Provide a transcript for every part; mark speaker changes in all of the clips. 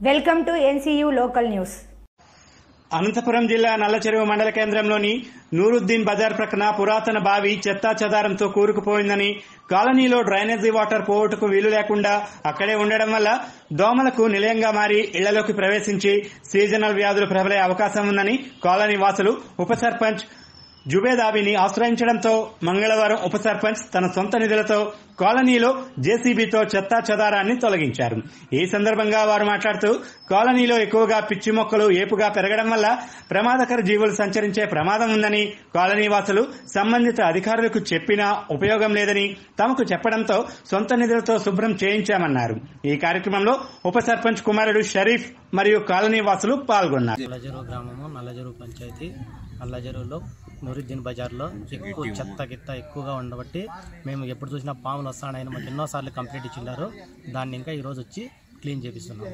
Speaker 1: Welcome to NCU local news.
Speaker 2: Anantapuram జిల్లా నల్లచెరువు మండల కేంద్రంలోని నూరుద్దీన్ బజార్ ప్రక్కన పురాతన బావి చెత్తా చెదారంతో కూరుకుపోయిందని కాలనీలో డ్రైనేజీ వాటర్ పోవుటకు వీలు లేకుండా అక్కడే ఉండడం వల్ల దోమలకు నిలయంగా మారి ఇళ్ళలోకి ప్రవేశించి సీజనల్ వ్యాధులు ప్రబలే అవకాశం ఉందని కాలనీ వాసులు ఉప సర్పంచ్ జుబేదాబిని ఆశ్రయించడంతో మంగళవారం ఉప సర్పంచ్ తన సొంత నిధులతో కాలనీలో జేసీబీతో చెత్తా చెదారాన్ని తొలగించారు. ఈ సందర్భంగా వారు మాట్లాడుతూ కాలనీలో ఎక్కువగా పిచ్చి మొక్కలు ఏపుగా పెరగడం వల్ల ప్రమాదకర జీవులు సంచరించే ప్రమాదం ఉందని కాలనీ వాసులు సంబంధిత అధికారులకు చెప్పినా ఉపయోగం లేదని తమకు చెప్పడంతో సొంత నిధులతో శుభ్రం చేయించామన్నారు. ఈ కార్యక్రమంలో ఉప సర్పంచ్ కుమారుడు షరీఫ్ మరియు కాలనీ వాసులు పాల్గొన్నారు.
Speaker 3: నల్లజెరువు గ్రామము నల్లజెరువు పంచాయతీ నల్లజెరువులో నురుద్దీన్ బజార్లో ఎక్కువ చెత్త గిత్త ఎక్కువగా ఉండబట్టి మేము ఎప్పుడు చూసినా పాములు వస్తాడని మాకు ఎన్నోసార్లు కంప్లైంట్ ఇచ్చిన్నారు దాన్ని ఇంకా ఈరోజు వచ్చి క్లీన్ చేపిస్తున్నాం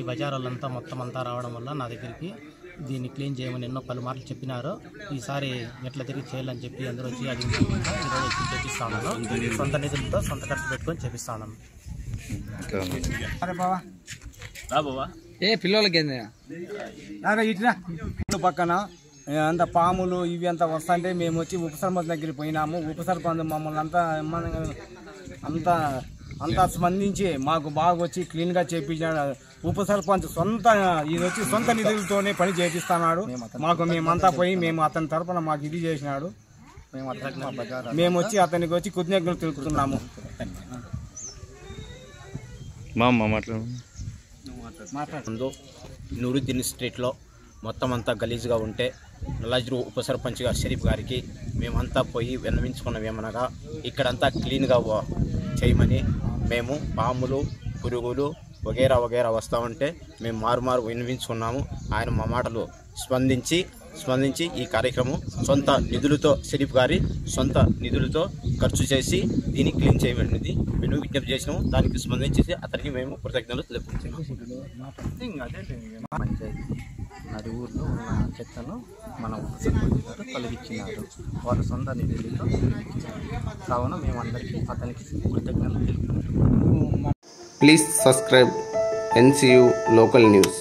Speaker 3: ఈ బజార్ వాళ్ళంతా మొత్తం అంతా రావడం వల్ల నా దగ్గరికి దీన్ని క్లీన్ చేయమని ఎన్నో పలుమార్లు చెప్పినారు. ఈసారి ఎట్లా తిరిగి చేయాలని చెప్పి అందరూ వచ్చి అది ఈరోజు వచ్చి చేపిస్తా ఉన్నాను. సొంత నిధులతో సొంత ఖర్చు పెట్టుకొని చేపిస్తా ఉన్నాను.
Speaker 4: ఏ పిల్లలకి
Speaker 5: ఇట్లా పక్కన అంత పాములు ఇవి అంతా వస్తుంటే మేము వచ్చి ఉప సర్పంచ్ దగ్గరికి పోయినాము. ఉప సర్పంచ్ మమ్మల్ని అంతా మన- అంతా అంతా స్పందించి మాకు బాగా వచ్చి క్లీన్గా చేపించాడు. ఉప సర్పంచ్ సొంత ఇది వచ్చి సొంత నిధులతోనే పని చేపిస్తున్నాడు. మాకు మేమంతా పోయి మేము అతని తరపున మాకు ఇది చేసినాడు. మేము వచ్చి అతనికి వచ్చి కృతజ్ఞతలు తెలుపుతున్నాము.
Speaker 4: మా అమ్మ మాట్లాడు.
Speaker 6: ముందు నూరుద్దీన్ స్ట్రీట్లో మొత్తం అంతా గలీజ్గా ఉంటే నల్లాజ్రు ఉప సర్పంచ్ గారు షరీఫ్ గారికి మేమంతా పోయి విన్నవించుకున్నాం ఏమనగా ఇక్కడంతా క్లీన్గా చేయమని మేము పాములు పురుగులు వగేరా వగేరా వస్తూ ఉంటే మేము మారుమారు వినిపించుకున్నాము విన్నవించుకున్నాము. ఆయన మా మాటలు స్పందించి స్పందించి ఈ కార్యక్రమం సొంత నిధులతో షరీఫ్ గారి సొంత నిధులతో ఖర్చు చేసి దీన్ని క్లీన్ చేయబడింది మేము విజ్ఞప్తి చేసినాము. దానికి స్పందించేసి అతనికి మేము కృతజ్ఞతలు తెలుపుతున్నాము
Speaker 3: పంచాయతీ నలుగురిలో ఉన్న చెత్తను మన ఉప సర్పంచ్ గారు తొలగించినారు వాళ్ళ సొంత నిధులతో కావున కావున మేమందరికీ అతనికి కృతజ్ఞతలు తెలుపుతున్నాము
Speaker 7: please subscribe NCU local news